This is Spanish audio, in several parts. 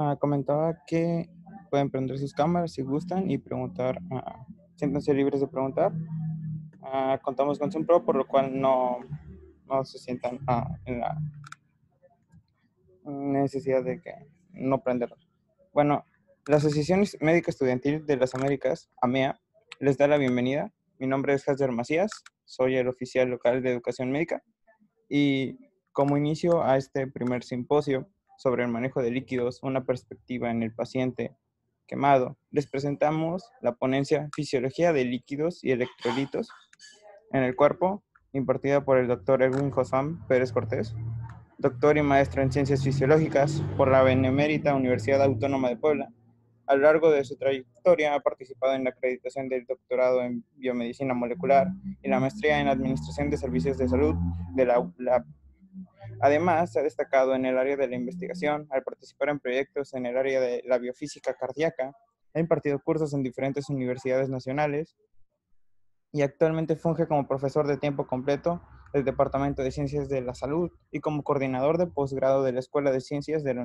Ah, comentaba que pueden prender sus cámaras si gustan y preguntar, uh, siéntanse libres de preguntar. Ah, contamos con Zoom Pro, por lo cual no, no se sientan en la necesidad de que no prenderlos. Bueno, la Asociación Médica Estudiantil de las Américas, AMEA, les da la bienvenida. Mi nombre es Javier Macías, soy el oficial local de educación médica y como inicio a este primer simposio sobre el manejo de líquidos, una perspectiva en el paciente quemado, les presentamos la ponencia Fisiología de líquidos y electrolitos en el cuerpo, impartida por el doctor Erwin Josam Pérez Cortés, doctor y maestro en ciencias fisiológicas por la Benemérita Universidad Autónoma de Puebla a lo largo de su trayectoria ha participado en la acreditación del doctorado en biomedicina molecular y la maestría en administración de servicios de salud de la ULAB. Además, se ha destacado en el área de la investigación al participar en proyectos en el área de la biofísica cardíaca, ha impartido cursos en diferentes universidades nacionales y actualmente funge como profesor de tiempo completo del Departamento de Ciencias de la Salud y como coordinador de posgrado de la Escuela de Ciencias de la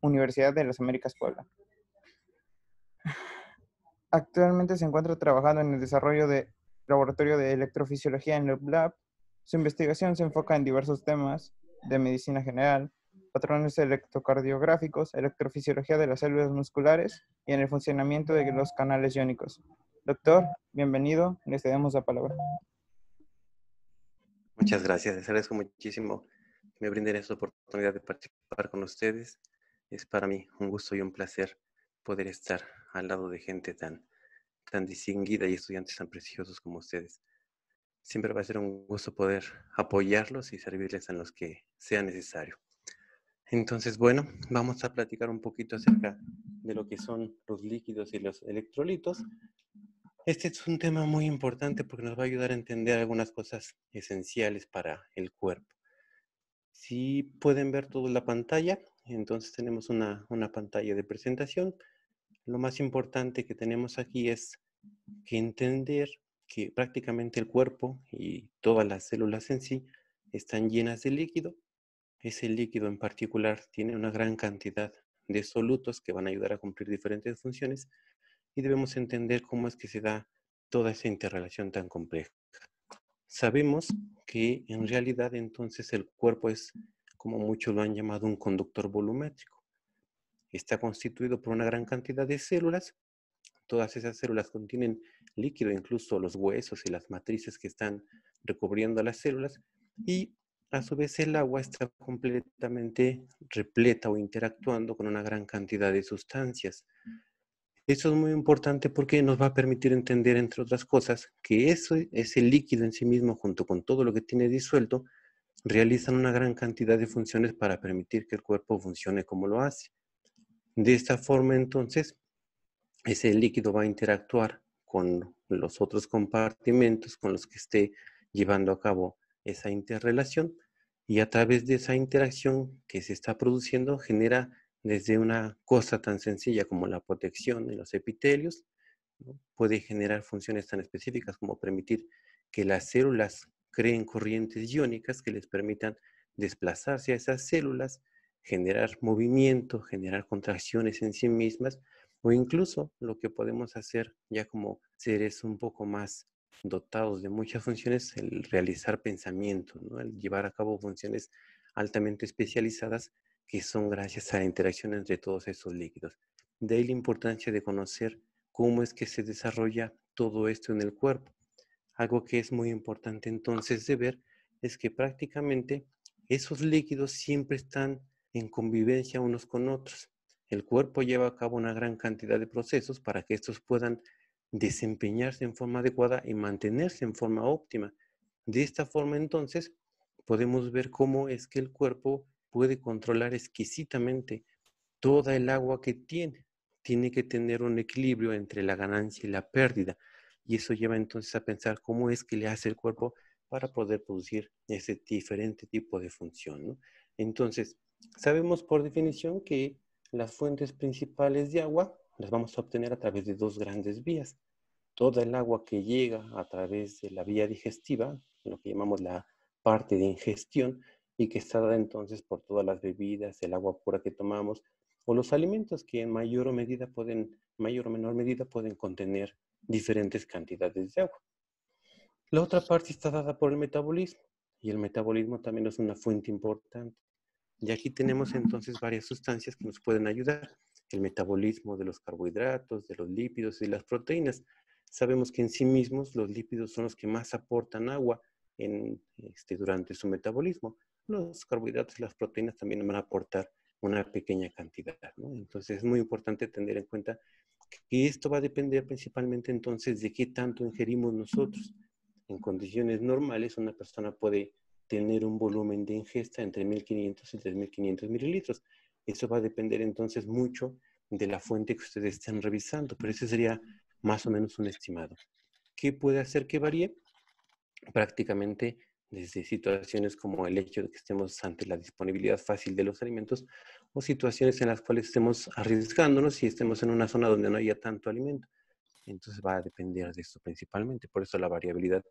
Universidad de las Américas Puebla. Actualmente se encuentra trabajando en el desarrollo de laboratorio de electrofisiología en LabLab. Su investigación se enfoca en diversos temas de medicina general, patrones electrocardiográficos, electrofisiología de las células musculares y en el funcionamiento de los canales iónicos. Doctor, bienvenido, le cedemos la palabra. Muchas gracias, les agradezco muchísimo que me brinden esta oportunidad de participar con ustedes. Es para mí un gusto y un placer poder estar al lado de gente tan, tan distinguida y estudiantes tan preciosos como ustedes. Siempre va a ser un gusto poder apoyarlos y servirles en los que sea necesario. Entonces, bueno, vamos a platicar un poquito acerca de lo que son los líquidos y los electrolitos. Este es un tema muy importante porque nos va a ayudar a entender algunas cosas esenciales para el cuerpo. Si pueden ver toda la pantalla, entonces tenemos una, una pantalla de presentación lo más importante que tenemos aquí es que entender que prácticamente el cuerpo y todas las células en sí están llenas de líquido. Ese líquido en particular tiene una gran cantidad de solutos que van a ayudar a cumplir diferentes funciones y debemos entender cómo es que se da toda esa interrelación tan compleja. Sabemos que en realidad entonces el cuerpo es, como muchos lo han llamado, un conductor volumétrico está constituido por una gran cantidad de células. Todas esas células contienen líquido, incluso los huesos y las matrices que están recubriendo las células. Y a su vez el agua está completamente repleta o interactuando con una gran cantidad de sustancias. Eso es muy importante porque nos va a permitir entender, entre otras cosas, que eso, ese líquido en sí mismo, junto con todo lo que tiene disuelto, realizan una gran cantidad de funciones para permitir que el cuerpo funcione como lo hace. De esta forma, entonces, ese líquido va a interactuar con los otros compartimentos con los que esté llevando a cabo esa interrelación. Y a través de esa interacción que se está produciendo genera desde una cosa tan sencilla como la protección de los epitelios, puede generar funciones tan específicas como permitir que las células creen corrientes iónicas que les permitan desplazarse a esas células generar movimiento, generar contracciones en sí mismas, o incluso lo que podemos hacer ya como seres un poco más dotados de muchas funciones, el realizar pensamiento, ¿no? el llevar a cabo funciones altamente especializadas que son gracias a la interacción entre todos esos líquidos. De ahí la importancia de conocer cómo es que se desarrolla todo esto en el cuerpo. Algo que es muy importante entonces de ver es que prácticamente esos líquidos siempre están en convivencia unos con otros. El cuerpo lleva a cabo una gran cantidad de procesos para que estos puedan desempeñarse en forma adecuada y mantenerse en forma óptima. De esta forma, entonces, podemos ver cómo es que el cuerpo puede controlar exquisitamente toda el agua que tiene. Tiene que tener un equilibrio entre la ganancia y la pérdida. Y eso lleva entonces a pensar cómo es que le hace el cuerpo para poder producir ese diferente tipo de función. Entonces, Sabemos por definición que las fuentes principales de agua las vamos a obtener a través de dos grandes vías. Toda el agua que llega a través de la vía digestiva, lo que llamamos la parte de ingestión, y que está dada entonces por todas las bebidas, el agua pura que tomamos, o los alimentos que en mayor o medida pueden, mayor o menor medida pueden contener diferentes cantidades de agua. La otra parte está dada por el metabolismo y el metabolismo también es una fuente importante. Y aquí tenemos entonces varias sustancias que nos pueden ayudar. El metabolismo de los carbohidratos, de los lípidos y las proteínas. Sabemos que en sí mismos los lípidos son los que más aportan agua este, durante su metabolismo. Los carbohidratos y las proteínas también van a aportar una pequeña cantidad. Entonces es muy importante tener en cuenta que esto va a depender principalmente entonces de qué tanto ingerimos nosotros en condiciones normales, una persona puede tener un volumen de ingesta entre 1500 y 3500 mililitros. Eso va a depender entonces mucho de la fuente que ustedes estén revisando, pero ese sería más o menos un estimado. ¿Qué puede hacer que varíe? Prácticamente desde situaciones como el hecho de que estemos ante la disponibilidad fácil de los alimentos o situaciones en las cuales estemos arriesgándonos y estemos en una zona donde no haya tanto alimento. Entonces va a depender de eso principalmente. Por eso la variabilidad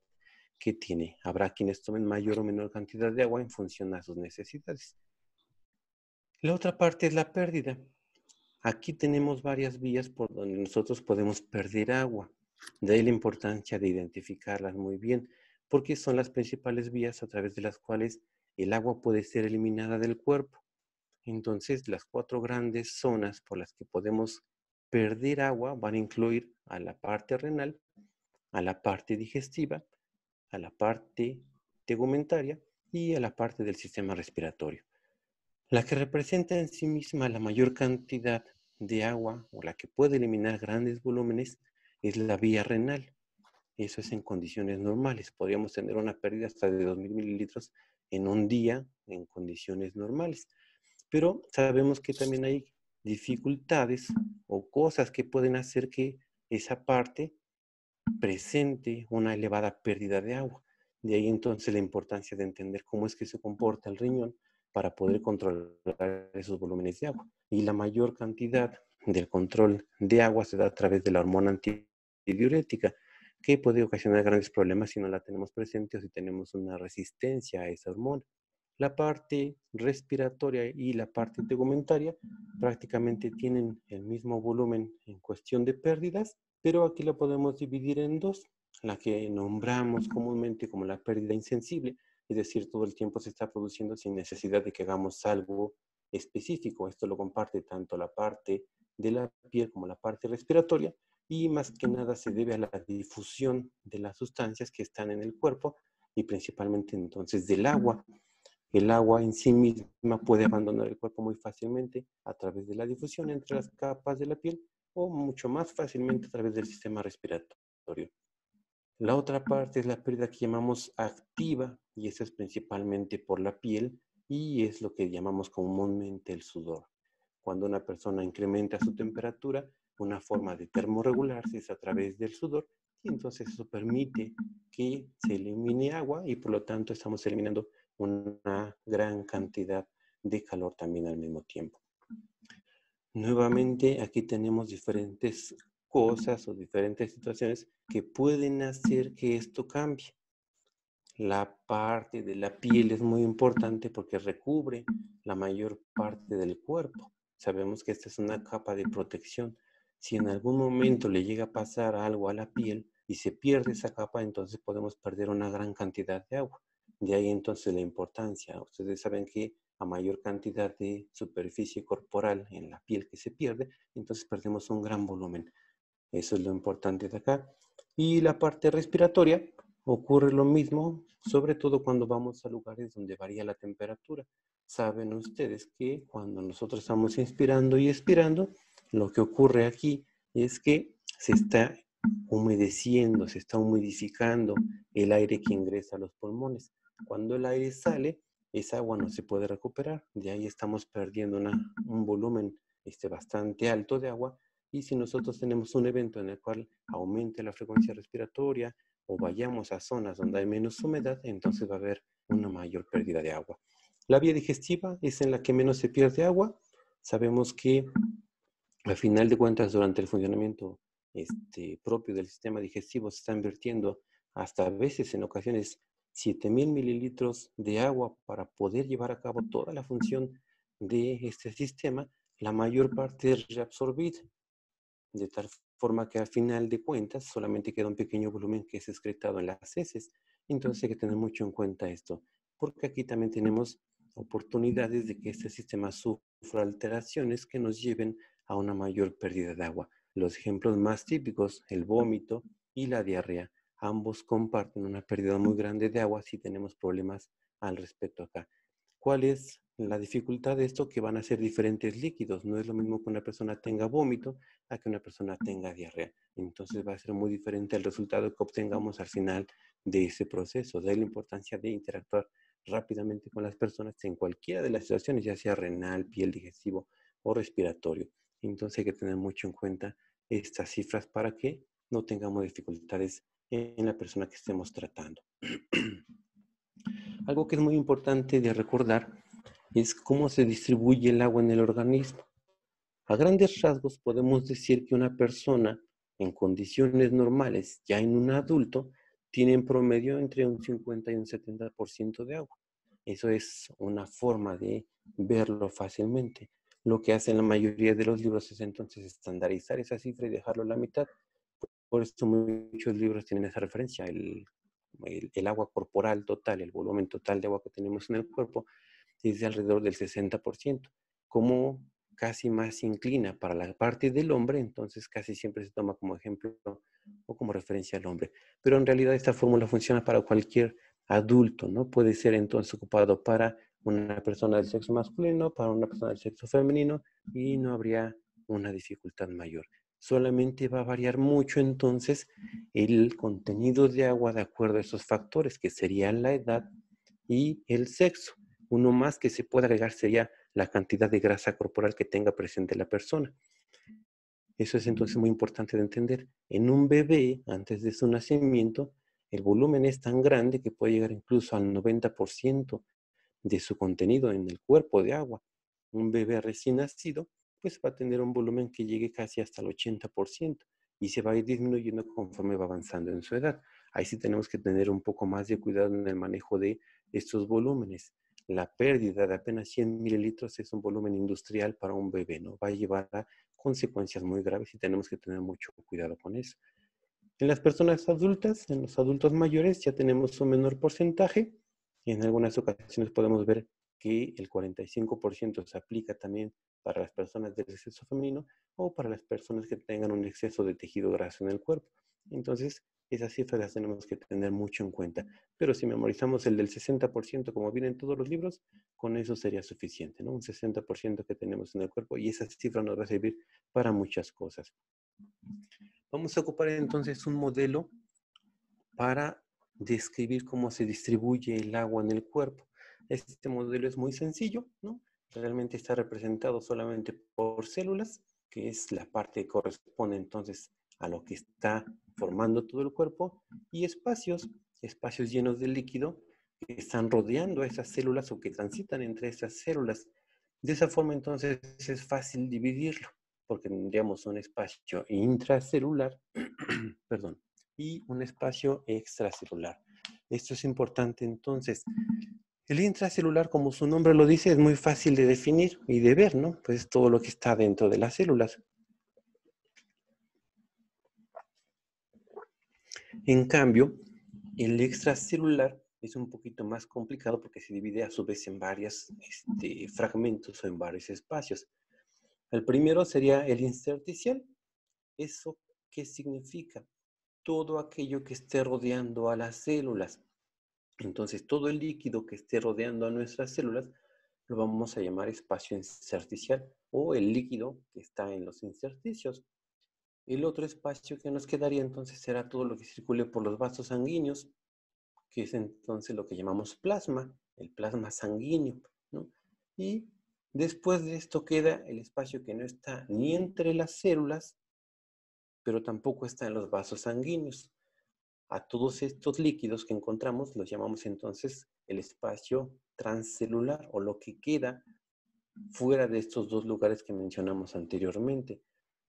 que tiene. Habrá quienes tomen mayor o menor cantidad de agua en función a sus necesidades. La otra parte es la pérdida. Aquí tenemos varias vías por donde nosotros podemos perder agua. De ahí la importancia de identificarlas muy bien, porque son las principales vías a través de las cuales el agua puede ser eliminada del cuerpo. Entonces, las cuatro grandes zonas por las que podemos perder agua van a incluir a la parte renal, a la parte digestiva, a la parte tegumentaria y a la parte del sistema respiratorio. La que representa en sí misma la mayor cantidad de agua o la que puede eliminar grandes volúmenes es la vía renal. Eso es en condiciones normales. Podríamos tener una pérdida hasta de 2.000 mililitros en un día en condiciones normales. Pero sabemos que también hay dificultades o cosas que pueden hacer que esa parte presente una elevada pérdida de agua. De ahí entonces la importancia de entender cómo es que se comporta el riñón para poder controlar esos volúmenes de agua. Y la mayor cantidad del control de agua se da a través de la hormona antidiurética, que puede ocasionar grandes problemas si no la tenemos presente o si tenemos una resistencia a esa hormona. La parte respiratoria y la parte tegumentaria prácticamente tienen el mismo volumen en cuestión de pérdidas, pero aquí la podemos dividir en dos. La que nombramos comúnmente como la pérdida insensible, es decir, todo el tiempo se está produciendo sin necesidad de que hagamos algo específico. Esto lo comparte tanto la parte de la piel como la parte respiratoria y más que nada se debe a la difusión de las sustancias que están en el cuerpo y principalmente entonces del agua el agua en sí misma puede abandonar el cuerpo muy fácilmente a través de la difusión entre las capas de la piel o mucho más fácilmente a través del sistema respiratorio. La otra parte es la pérdida que llamamos activa y esa es principalmente por la piel y es lo que llamamos comúnmente el sudor. Cuando una persona incrementa su temperatura, una forma de termorregularse es a través del sudor y entonces eso permite que se elimine agua y por lo tanto estamos eliminando una gran cantidad de calor también al mismo tiempo. Nuevamente, aquí tenemos diferentes cosas o diferentes situaciones que pueden hacer que esto cambie. La parte de la piel es muy importante porque recubre la mayor parte del cuerpo. Sabemos que esta es una capa de protección. Si en algún momento le llega a pasar algo a la piel y se pierde esa capa, entonces podemos perder una gran cantidad de agua. De ahí entonces la importancia. Ustedes saben que a mayor cantidad de superficie corporal en la piel que se pierde, entonces perdemos un gran volumen. Eso es lo importante de acá. Y la parte respiratoria ocurre lo mismo, sobre todo cuando vamos a lugares donde varía la temperatura. Saben ustedes que cuando nosotros estamos inspirando y expirando, lo que ocurre aquí es que se está humedeciendo, se está humidificando el aire que ingresa a los pulmones. Cuando el aire sale, esa agua no se puede recuperar. De ahí estamos perdiendo un volumen este, bastante alto de agua. Y si nosotros tenemos un evento en el cual aumente la frecuencia respiratoria o vayamos a zonas donde hay menos humedad, entonces va a haber una mayor pérdida de agua. La vía digestiva es en la que menos se pierde agua. Sabemos que al final de cuentas, durante el funcionamiento este, propio del sistema digestivo se está invirtiendo hasta a veces en ocasiones 7000 mililitros de agua para poder llevar a cabo toda la función de este sistema, la mayor parte es reabsorbida, de tal forma que al final de cuentas solamente queda un pequeño volumen que es excretado en las heces. Entonces hay que tener mucho en cuenta esto, porque aquí también tenemos oportunidades de que este sistema sufra alteraciones que nos lleven a una mayor pérdida de agua. Los ejemplos más típicos, el vómito y la diarrea, ambos comparten una pérdida muy grande de agua si tenemos problemas al respecto acá. ¿Cuál es la dificultad de esto? Que van a ser diferentes líquidos. No es lo mismo que una persona tenga vómito a que una persona tenga diarrea. Entonces va a ser muy diferente el resultado que obtengamos al final de ese proceso. De la importancia de interactuar rápidamente con las personas en cualquiera de las situaciones, ya sea renal, piel, digestivo o respiratorio. Entonces hay que tener mucho en cuenta estas cifras para que no tengamos dificultades en la persona que estemos tratando. Algo que es muy importante de recordar es cómo se distribuye el agua en el organismo. A grandes rasgos podemos decir que una persona en condiciones normales, ya en un adulto, tiene en promedio entre un 50 y un 70% de agua. Eso es una forma de verlo fácilmente. Lo que hacen la mayoría de los libros es entonces estandarizar esa cifra y dejarlo a la mitad. Por eso muchos libros tienen esa referencia, el, el, agua corporal total, el volumen total de agua que tenemos en el cuerpo es de alrededor del 60%. Como casi más inclina para la parte del hombre, entonces casi siempre se toma como ejemplo o como referencia al hombre. Pero en realidad esta fórmula funciona para cualquier adulto, ¿no? Puede ser entonces ocupado para una persona del sexo masculino, para una persona del sexo femenino y no habría una dificultad mayor. Solamente va a variar mucho entonces el contenido de agua de acuerdo a esos factores, que serían la edad y el sexo. Uno más que se puede agregar sería la cantidad de grasa corporal que tenga presente la persona. Eso es entonces muy importante de entender. En un bebé, antes de su nacimiento, el volumen es tan grande que puede llegar incluso al 90% de su contenido en el cuerpo de agua. Un bebé recién nacido, pues va a tener un volumen que llegue casi hasta el 80% y se va a ir disminuyendo conforme va avanzando en su edad. Ahí sí tenemos que tener un poco más de cuidado en el manejo de estos volúmenes la pérdida de apenas 100 mililitros es un volumen industrial para un bebé, ¿no? Va a llevar a consecuencias muy graves y tenemos que tener mucho cuidado con eso. En las personas adultas, en los adultos mayores, ya tenemos un menor porcentaje. Y en algunas ocasiones podemos ver que el 45% se aplica también para las personas del sexo femenino o para las personas que tengan un exceso de tejido graso en el cuerpo. Entonces, esas cifras las tenemos que tener mucho en cuenta. Pero si memorizamos el del 60%, como viene en todos los libros, con eso sería suficiente, ¿no? Un 60% que tenemos en el cuerpo y esa cifra nos va a servir para muchas cosas. Vamos a ocupar entonces un modelo para describir cómo se distribuye el agua en el cuerpo. Este modelo es muy sencillo, ¿no? Realmente está representado solamente por células, que es la parte que corresponde entonces a lo que está formando todo el cuerpo, y espacios, espacios llenos de líquido que están rodeando a esas células o que transitan entre esas células. De esa forma entonces es fácil dividirlo, porque tendríamos un espacio intracelular, perdón, y un espacio extracelular. Esto es importante entonces. El intracelular, como su nombre lo dice, es muy fácil de definir y de ver, ¿no? Pues todo lo que está dentro de las células. En cambio, el extracelular es un poquito más complicado porque se divide a su vez en varios este, fragmentos o en varios espacios. El primero sería el intersticial. ¿Eso qué significa? Todo aquello que esté rodeando a las células. Entonces, todo el líquido que esté rodeando a nuestras células lo vamos a llamar espacio intersticial o el líquido que está en los intersticios. El otro espacio que nos quedaría entonces será todo lo que circule por los vasos sanguíneos, que es entonces lo que llamamos plasma, el plasma sanguíneo. Y después de esto queda el espacio que no está ni entre las células, pero tampoco está en los vasos sanguíneos. A todos estos líquidos que encontramos los llamamos entonces el espacio transcelular o lo que queda fuera de estos dos lugares que mencionamos anteriormente.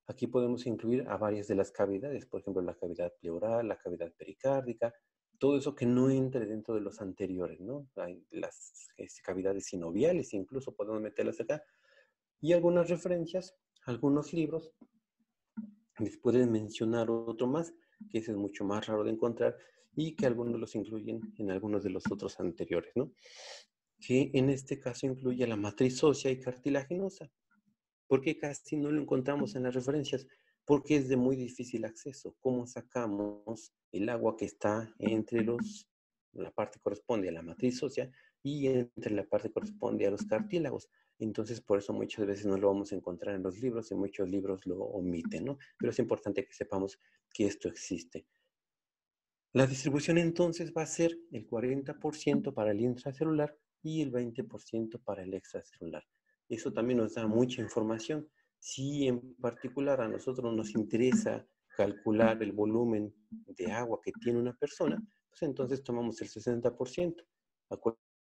Aquí podemos incluir a varias de las cavidades, por ejemplo, la cavidad pleural, la cavidad pericárdica, todo eso que no entre dentro de los anteriores, ¿no? Hay las este, cavidades sinoviales, incluso podemos meterlas acá, Y algunas referencias, algunos libros. Les pueden mencionar otro más, que ese es mucho más raro de encontrar y que algunos los incluyen en algunos de los otros anteriores, ¿no? Que en este caso incluye la matriz ósea y cartilaginosa. ¿Por qué casi no lo encontramos en las referencias? Porque es de muy difícil acceso. ¿Cómo sacamos el agua que está entre los, la parte corresponde a la matriz ósea y entre la parte corresponde a los cartílagos? Entonces, por eso muchas veces no lo vamos a encontrar en los libros y muchos libros lo omiten, ¿no? Pero es importante que sepamos que esto existe. La distribución entonces va a ser el 40% para el intracelular y el 20% para el extracelular. Eso también nos da mucha información. Si en particular a nosotros nos interesa calcular el volumen de agua que tiene una persona, pues entonces tomamos el 60%.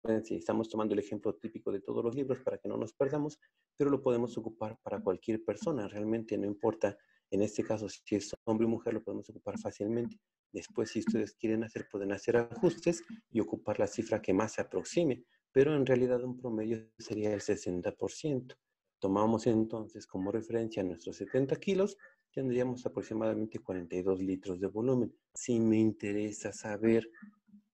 Estamos tomando el ejemplo típico de todos los libros para que no nos perdamos, pero lo podemos ocupar para cualquier persona. Realmente no importa, en este caso, si es hombre o mujer, lo podemos ocupar fácilmente. Después, si ustedes quieren hacer, pueden hacer ajustes y ocupar la cifra que más se aproxime, pero en realidad un promedio sería el 60%. Tomamos entonces como referencia nuestros 70 kilos, tendríamos aproximadamente 42 litros de volumen. Si me interesa saber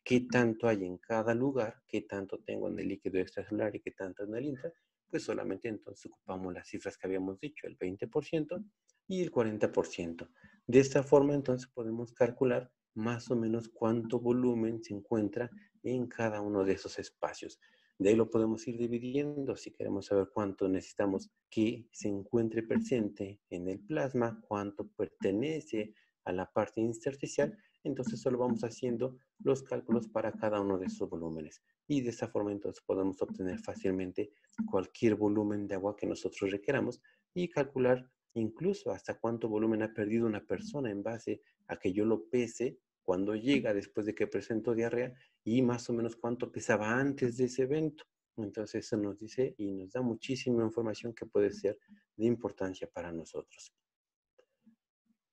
qué tanto hay en cada lugar, qué tanto tengo en el líquido extracelular y qué tanto en el intra, pues solamente entonces ocupamos las cifras que habíamos dicho, el 20% y el 40%. De esta forma entonces podemos calcular más o menos cuánto volumen se encuentra en cada uno de esos espacios. De ahí lo podemos ir dividiendo si queremos saber cuánto necesitamos que se encuentre presente en el plasma, cuánto pertenece a la parte intersticial, entonces solo vamos haciendo los cálculos para cada uno de esos volúmenes. Y de esa forma entonces podemos obtener fácilmente cualquier volumen de agua que nosotros requeramos y calcular incluso hasta cuánto volumen ha perdido una persona en base a que yo lo pese cuando llega después de que presento diarrea y más o menos cuánto pesaba antes de ese evento. Entonces eso nos dice y nos da muchísima información que puede ser de importancia para nosotros.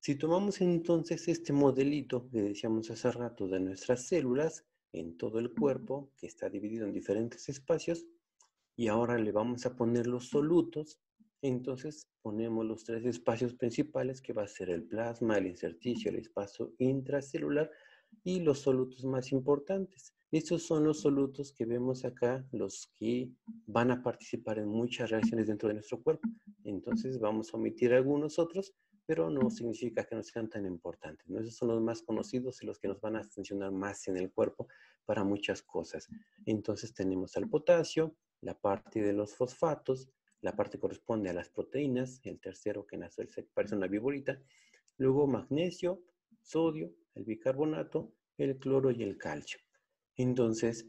Si tomamos entonces este modelito que decíamos hace rato de nuestras células en todo el cuerpo, que está dividido en diferentes espacios, y ahora le vamos a poner los solutos, entonces ponemos los tres espacios principales que va a ser el plasma, el inserticio, el espacio intracelular y los solutos más importantes. Estos son los solutos que vemos acá, los que van a participar en muchas reacciones dentro de nuestro cuerpo. Entonces vamos a omitir algunos otros, pero no significa que no sean tan importantes. ¿no? Esos son los más conocidos y los que nos van a funcionar más en el cuerpo para muchas cosas. Entonces tenemos al potasio, la parte de los fosfatos, la parte corresponde a las proteínas, el tercero que nace parece una viborita, luego magnesio, sodio, el bicarbonato, el cloro y el calcio. Entonces,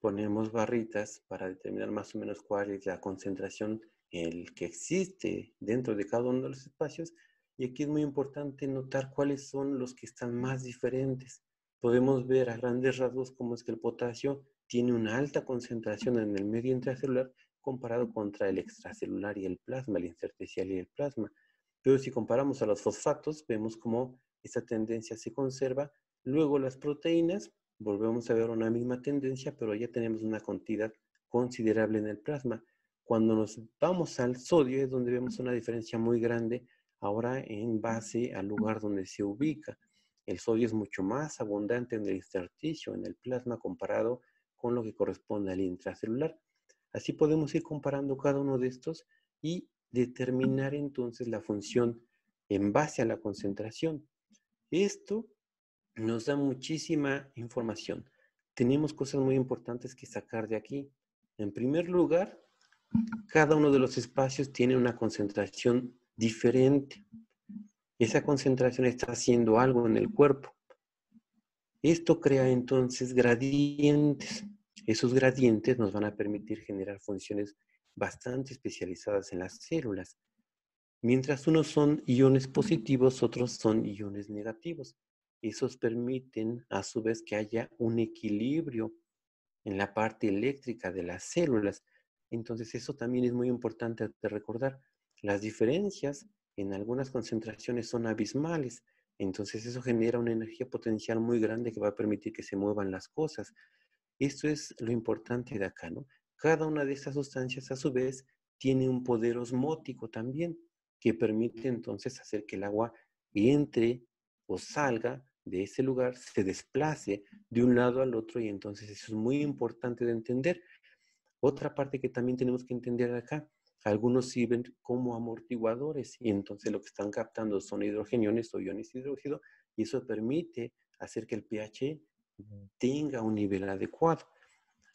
ponemos barritas para determinar más o menos cuál es la concentración el que existe dentro de cada uno de los espacios. Y aquí es muy importante notar cuáles son los que están más diferentes. Podemos ver a grandes rasgos cómo es que el potasio tiene una alta concentración en el medio intracelular comparado contra el extracelular y el plasma, el intersticial y el plasma. Pero si comparamos a los fosfatos, vemos cómo esta tendencia se conserva. Luego las proteínas, volvemos a ver una misma tendencia, pero ya tenemos una cantidad considerable en el plasma. Cuando nos vamos al sodio es donde vemos una diferencia muy grande ahora en base al lugar donde se ubica. El sodio es mucho más abundante en el intersticio, en el plasma, comparado con lo que corresponde al intracelular. Así podemos ir comparando cada uno de estos y determinar entonces la función en base a la concentración. Esto nos da muchísima información. Tenemos cosas muy importantes que sacar de aquí. En primer lugar, cada uno de los espacios tiene una concentración diferente. Esa concentración está haciendo algo en el cuerpo. Esto crea entonces gradientes. Esos gradientes nos van a permitir generar funciones bastante especializadas en las células. Mientras unos son iones positivos, otros son iones negativos. Esos permiten a su vez que haya un equilibrio en la parte eléctrica de las células. Entonces eso también es muy importante de recordar. Las diferencias en algunas concentraciones son abismales. Entonces eso genera una energía potencial muy grande que va a permitir que se muevan las cosas. Esto es lo importante de acá, ¿no? Cada una de estas sustancias, a su vez, tiene un poder osmótico también, que permite entonces hacer que el agua entre o salga de ese lugar, se desplace de un lado al otro y entonces eso es muy importante de entender. Otra parte que también tenemos que entender acá, algunos sirven como amortiguadores y entonces lo que están captando son hidrogeniones o iones hidróxido y eso permite hacer que el pH tenga un nivel adecuado.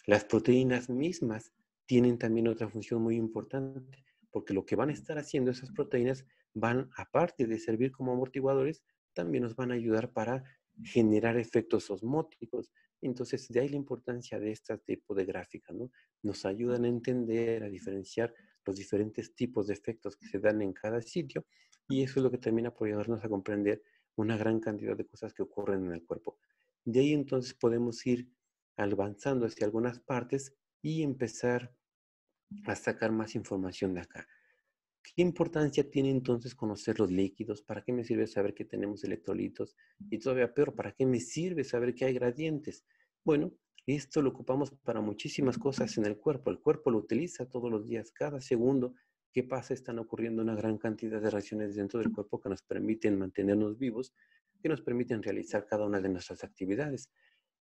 Las proteínas mismas tienen también otra función muy importante, porque lo que van a estar haciendo esas proteínas van, aparte de servir como amortiguadores, también nos van a ayudar para generar efectos osmóticos. Entonces, de ahí la importancia de este tipo de gráficas, ¿no? Nos ayudan a entender, a diferenciar los diferentes tipos de efectos que se dan en cada sitio y eso es lo que termina por ayudarnos a comprender una gran cantidad de cosas que ocurren en el cuerpo. De ahí entonces podemos ir avanzando hacia algunas partes y empezar a sacar más información de acá. ¿Qué importancia tiene entonces conocer los líquidos? ¿Para qué me sirve saber que tenemos electrolitos? Y todavía peor, ¿para qué me sirve saber que hay gradientes? Bueno, esto lo ocupamos para muchísimas cosas en el cuerpo. El cuerpo lo utiliza todos los días, cada segundo ¿Qué pasa? Están ocurriendo una gran cantidad de reacciones dentro del cuerpo que nos permiten mantenernos vivos, que nos permiten realizar cada una de nuestras actividades.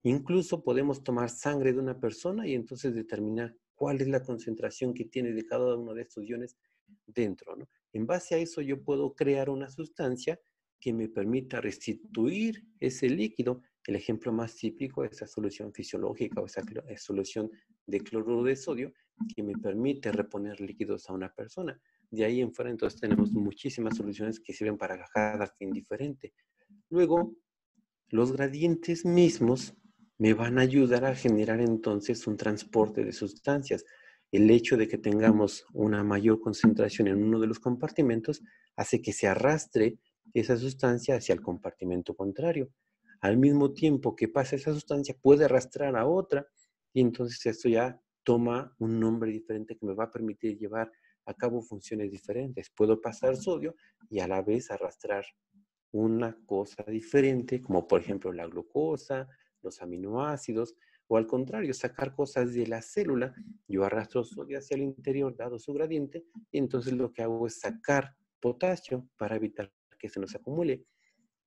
Incluso podemos tomar sangre de una persona y entonces determinar cuál es la concentración que tiene de cada uno de estos iones dentro. ¿no? En base a eso yo puedo crear una sustancia que me permita restituir ese líquido. El ejemplo más típico es esa solución fisiológica o esa solución de cloruro de sodio que me permite reponer líquidos a una persona. De ahí en fuera, entonces tenemos muchísimas soluciones que sirven para cada fin diferente. Luego, los gradientes mismos me van a ayudar a generar entonces un transporte de sustancias. El hecho de que tengamos una mayor concentración en uno de los compartimentos hace que se arrastre esa sustancia hacia el compartimento contrario. Al mismo tiempo que pasa esa sustancia, puede arrastrar a otra y entonces esto ya toma un nombre diferente que me va a permitir llevar a cabo funciones diferentes. Puedo pasar sodio y a la vez arrastrar una cosa diferente, como por ejemplo la glucosa, los aminoácidos, o al contrario, sacar cosas de la célula. Yo arrastro sodio hacia el interior, dado su gradiente, y entonces lo que hago es sacar potasio para evitar que se nos acumule.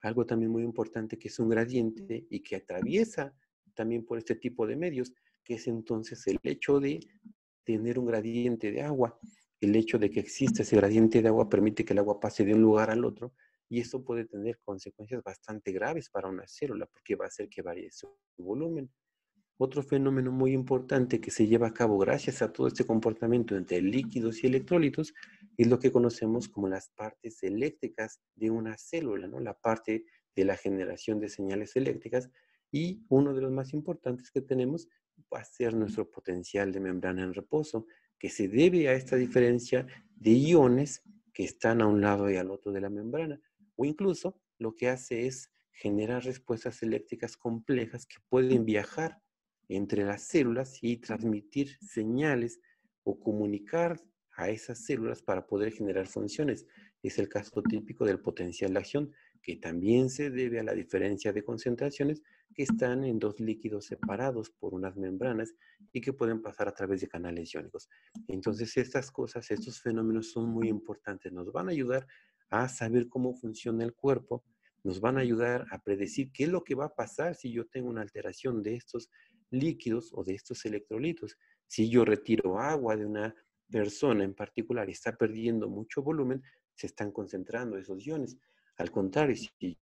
Algo también muy importante que es un gradiente y que atraviesa también por este tipo de medios que es entonces el hecho de tener un gradiente de agua. El hecho de que exista ese gradiente de agua permite que el agua pase de un lugar al otro y eso puede tener consecuencias bastante graves para una célula porque va a hacer que varíe su volumen. Otro fenómeno muy importante que se lleva a cabo gracias a todo este comportamiento entre líquidos y electrolitos es lo que conocemos como las partes eléctricas de una célula, ¿no? La parte de la generación de señales eléctricas y uno de los más importantes que tenemos va a ser nuestro potencial de membrana en reposo, que se debe a esta diferencia de iones que están a un lado y al otro de la membrana. O incluso lo que hace es generar respuestas eléctricas complejas que pueden viajar entre las células y transmitir señales o comunicar a esas células para poder generar funciones. Es el caso típico del potencial de acción, que también se debe a la diferencia de concentraciones que están en dos líquidos separados por unas membranas y que pueden pasar a través de canales iónicos. Entonces, estas cosas, estos fenómenos son muy importantes. Nos van a ayudar a saber cómo funciona el cuerpo, nos van a ayudar a predecir qué es lo que va a pasar si yo tengo una alteración de estos líquidos o de estos electrolitos. Si yo retiro agua de una persona en particular y está perdiendo mucho volumen, se están concentrando esos iones. Al contrario, si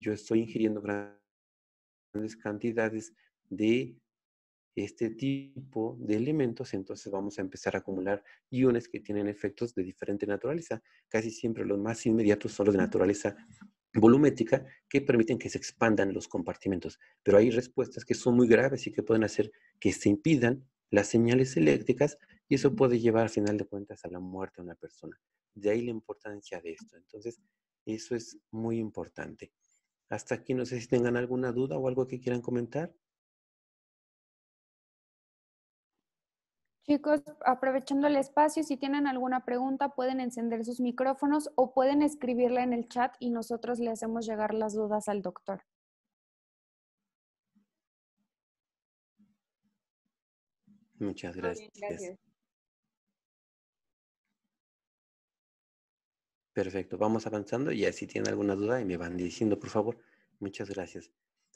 yo estoy ingiriendo grandes cantidades de este tipo de elementos, entonces vamos a empezar a acumular iones que tienen efectos de diferente naturaleza. Casi siempre los más inmediatos son los de naturaleza volumétrica que permiten que se expandan los compartimentos. Pero hay respuestas que son muy graves y que pueden hacer que se impidan las señales eléctricas y eso puede llevar, a final de cuentas, a la muerte de una persona. De ahí la importancia de esto. Entonces, eso es muy importante. Hasta aquí no sé si tengan alguna duda o algo que quieran comentar. Chicos, aprovechando el espacio, si tienen alguna pregunta, pueden encender sus micrófonos o pueden escribirla en el chat y nosotros le hacemos llegar las dudas al doctor. Muchas gracias. Perfecto, vamos avanzando y si tienen alguna duda y me van diciendo, por favor. Muchas gracias.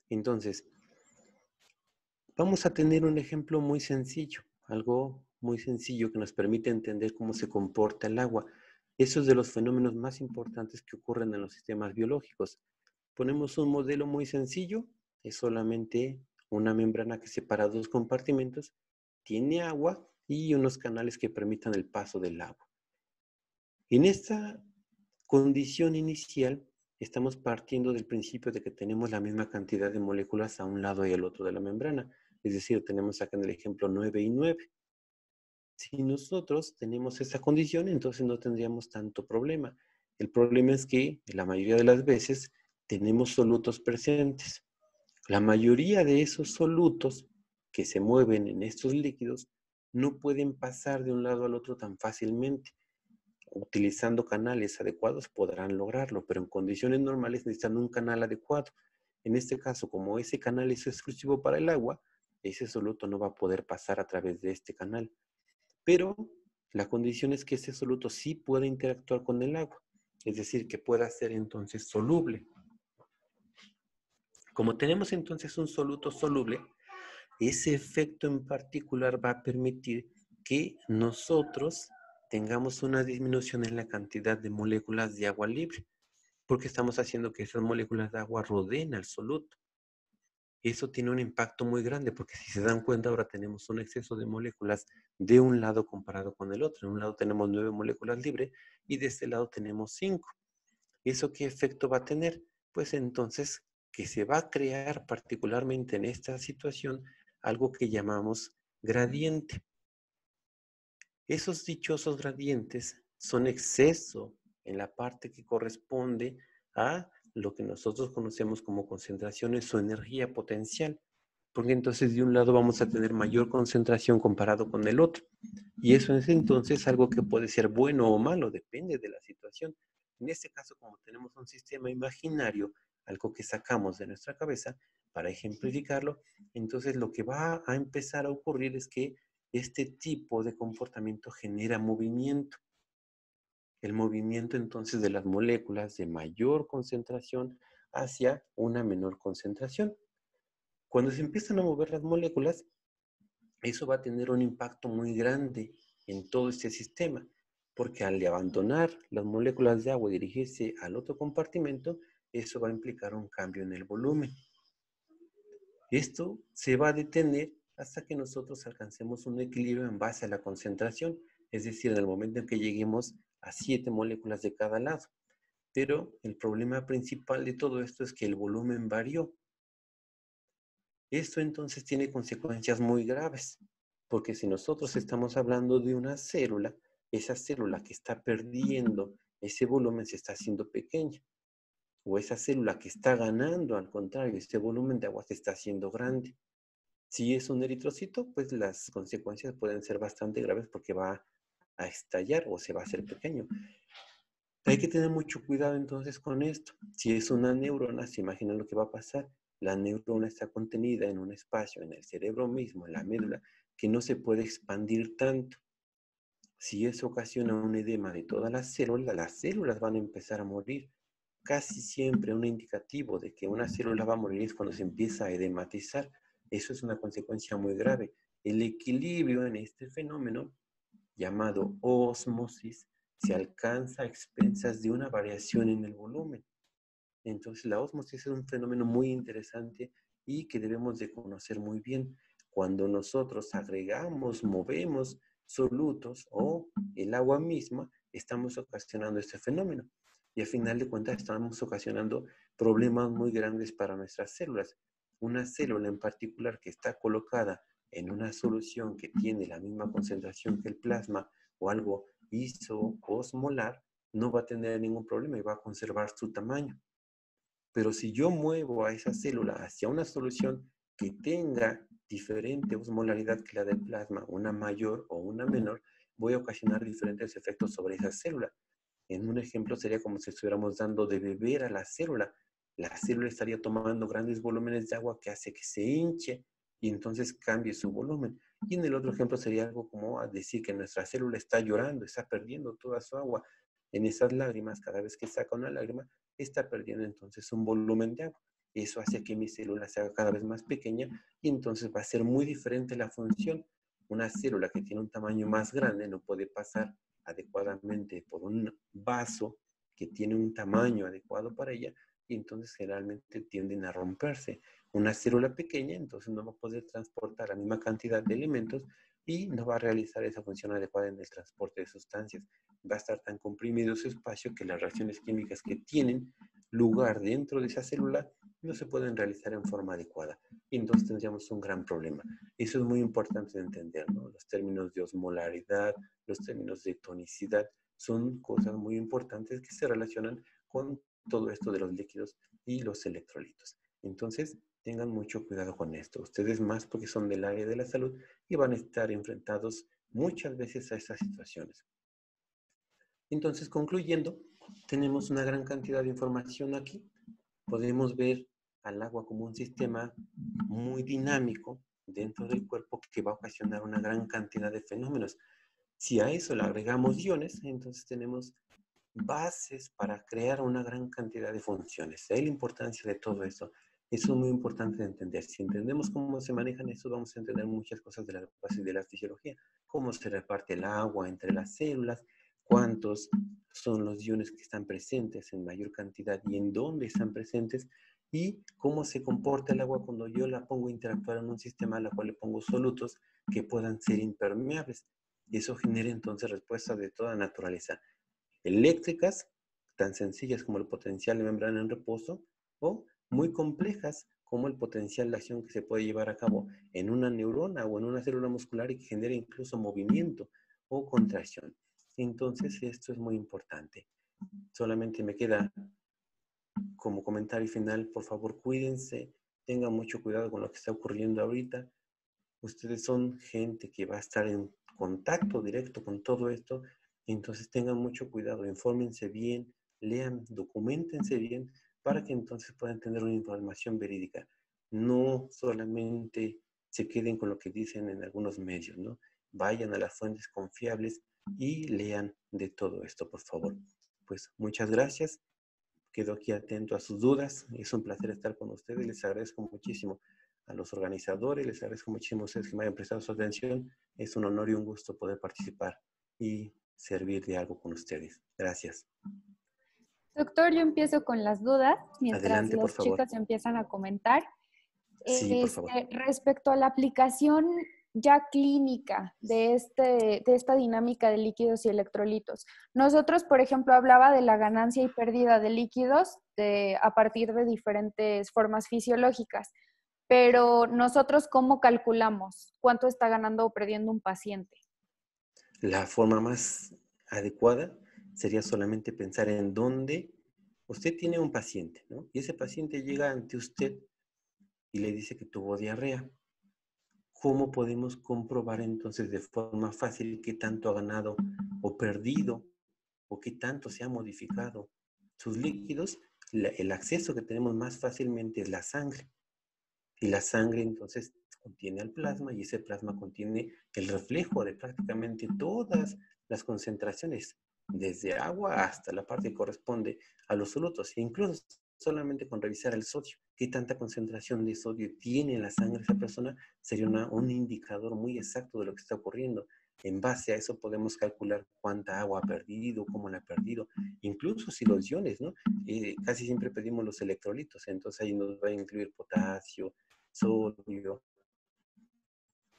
Entonces, vamos a tener un ejemplo muy sencillo, algo muy sencillo que nos permite entender cómo se comporta el agua. Eso es de los fenómenos más importantes que ocurren en los sistemas biológicos. Ponemos un modelo muy sencillo, es solamente una membrana que separa dos compartimentos, tiene agua y unos canales que permitan el paso del agua. En esta condición inicial, estamos partiendo del principio de que tenemos la misma cantidad de moléculas a un lado y al otro de la membrana. Es decir, tenemos acá en el ejemplo 9 y 9. Si nosotros tenemos esa condición, entonces no tendríamos tanto problema. El problema es que la mayoría de las veces tenemos solutos presentes. La mayoría de esos solutos que se mueven en estos líquidos no pueden pasar de un lado al otro tan fácilmente utilizando canales adecuados podrán lograrlo, pero en condiciones normales necesitan un canal adecuado. En este caso, como ese canal es exclusivo para el agua, ese soluto no va a poder pasar a través de este canal. Pero la condición es que ese soluto sí pueda interactuar con el agua, es decir, que pueda ser entonces soluble. Como tenemos entonces un soluto soluble, ese efecto en particular va a permitir que nosotros tengamos una disminución en la cantidad de moléculas de agua libre, porque estamos haciendo que esas moléculas de agua rodeen al soluto. Eso tiene un impacto muy grande, porque si se dan cuenta, ahora tenemos un exceso de moléculas de un lado comparado con el otro. En un lado tenemos nueve moléculas libres y de este lado tenemos cinco. ¿Eso qué efecto va a tener? Pues entonces que se va a crear particularmente en esta situación algo que llamamos gradiente. Esos dichosos gradientes son exceso en la parte que corresponde a lo que nosotros conocemos como concentraciones o energía potencial, porque entonces de un lado vamos a tener mayor concentración comparado con el otro. Y eso es entonces algo que puede ser bueno o malo, depende de la situación. En este caso, como tenemos un sistema imaginario, algo que sacamos de nuestra cabeza, para ejemplificarlo, entonces lo que va a empezar a ocurrir es que este tipo de comportamiento genera movimiento. El movimiento entonces de las moléculas de mayor concentración hacia una menor concentración. Cuando se empiezan a mover las moléculas, eso va a tener un impacto muy grande en todo este sistema, porque al abandonar las moléculas de agua y dirigirse al otro compartimento, eso va a implicar un cambio en el volumen. Esto se va a detener hasta que nosotros alcancemos un equilibrio en base a la concentración, es decir, en el momento en que lleguemos a siete moléculas de cada lado. Pero el problema principal de todo esto es que el volumen varió. Esto entonces tiene consecuencias muy graves, porque si nosotros estamos hablando de una célula, esa célula que está perdiendo ese volumen se está haciendo pequeña. O esa célula que está ganando, al contrario, ese volumen de agua se está haciendo grande. Si es un eritrocito, pues las consecuencias pueden ser bastante graves porque va a estallar o se va a hacer pequeño. Hay que tener mucho cuidado entonces con esto. Si es una neurona, se imaginan lo que va a pasar. La neurona está contenida en un espacio, en el cerebro mismo, en la médula, que no se puede expandir tanto. Si eso ocasiona un edema de todas las células, las células van a empezar a morir. Casi siempre un indicativo de que una célula va a morir es cuando se empieza a edematizar eso es una consecuencia muy grave. El equilibrio en este fenómeno llamado osmosis se alcanza a expensas de una variación en el volumen. Entonces la osmosis es un fenómeno muy interesante y que debemos de conocer muy bien. Cuando nosotros agregamos, movemos solutos o el agua misma, estamos ocasionando este fenómeno. Y al final de cuentas estamos ocasionando problemas muy grandes para nuestras células una célula en particular que está colocada en una solución que tiene la misma concentración que el plasma o algo isoosmolar, no va a tener ningún problema y va a conservar su tamaño. Pero si yo muevo a esa célula hacia una solución que tenga diferente osmolaridad que la del plasma, una mayor o una menor, voy a ocasionar diferentes efectos sobre esa célula. En un ejemplo sería como si estuviéramos dando de beber a la célula la célula estaría tomando grandes volúmenes de agua que hace que se hinche y entonces cambie su volumen. Y en el otro ejemplo sería algo como decir que nuestra célula está llorando, está perdiendo toda su agua. en esas lágrimas, cada vez que saca una lágrima, está perdiendo entonces un volumen de agua. Eso hace que mi célula se haga cada vez más pequeña y entonces va a ser muy diferente la función. Una célula que tiene un tamaño más grande no puede pasar adecuadamente por un vaso que tiene un tamaño adecuado para ella y entonces generalmente tienden a romperse. Una célula pequeña entonces no va a poder transportar la misma cantidad de elementos y no va a realizar esa función adecuada en el transporte de sustancias. Va a estar tan comprimido su espacio que las reacciones químicas que tienen lugar dentro de esa célula no se pueden realizar en forma adecuada. Y entonces tendríamos un gran problema. Eso es muy importante de entender, ¿no? Los términos de osmolaridad, los términos de tonicidad, son cosas muy importantes que se relacionan con todo esto de los líquidos y los electrolitos. Entonces, tengan mucho cuidado con esto. Ustedes más porque son del área de la salud y van a estar enfrentados muchas veces a estas situaciones. Entonces, concluyendo, tenemos una gran cantidad de información aquí. Podemos ver al agua como un sistema muy dinámico dentro del cuerpo que va a ocasionar una gran cantidad de fenómenos. Si a eso le agregamos iones, entonces tenemos bases para crear una gran cantidad de funciones. De la importancia de todo eso. Eso es muy importante de entender. Si entendemos cómo se manejan eso, vamos a entender muchas cosas de la base de la fisiología. Cómo se reparte el agua entre las células, cuántos son los iones que están presentes en mayor cantidad y en dónde están presentes y cómo se comporta el agua cuando yo la pongo a interactuar en un sistema a la cual le pongo solutos que puedan ser impermeables. Y eso genera entonces respuestas de toda naturaleza. Eléctricas, tan sencillas como el potencial de membrana en reposo, o muy complejas como el potencial de acción que se puede llevar a cabo en una neurona o en una célula muscular y que genera incluso movimiento o contracción. Entonces, esto es muy importante. Solamente me queda como comentario final, por favor, cuídense, tengan mucho cuidado con lo que está ocurriendo ahorita. Ustedes son gente que va a estar en contacto directo con todo esto, entonces tengan mucho cuidado, infórmense bien, lean, documentense bien para que entonces puedan tener una información verídica. No solamente se queden con lo que dicen en algunos medios, ¿no? Vayan a las fuentes confiables y lean de todo esto, por favor. Pues muchas gracias. Quedo aquí atento a sus dudas. Es un placer estar con ustedes. Les agradezco muchísimo a los organizadores, les agradezco muchísimo a ustedes que me hayan prestado su atención. Es un honor y un gusto poder participar y servir de algo con ustedes. Gracias. Doctor, yo empiezo con las dudas mientras los chicos empiezan a comentar. Sí, por favor. Este, respecto a la aplicación ya clínica de, este, de esta dinámica de líquidos y electrolitos. Nosotros, por ejemplo, hablaba de la ganancia y pérdida de líquidos a partir de diferentes formas fisiológicas, pero nosotros, ¿cómo calculamos cuánto está ganando o perdiendo un paciente? La forma más adecuada sería solamente pensar en dónde usted tiene un paciente, ¿no? Y ese paciente llega ante usted y le dice que tuvo diarrea. ¿Cómo podemos comprobar entonces de forma fácil qué tanto ha ganado o perdido o qué tanto se ha modificado sus líquidos? el acceso que tenemos más fácilmente es la sangre. Y la sangre entonces contiene al plasma y ese plasma contiene el reflejo de prácticamente todas las concentraciones desde agua hasta la parte que corresponde a los solutos, e incluso solamente con revisar el sodio, qué tanta concentración de sodio tiene en la sangre esa persona, sería un indicador muy exacto de lo que está ocurriendo. En base a eso podemos calcular cuánta agua ha perdido, cómo la ha perdido, incluso si los iones, ¿no? Eh, casi siempre pedimos los electrolitos, entonces ahí nos va a incluir potasio, sodio,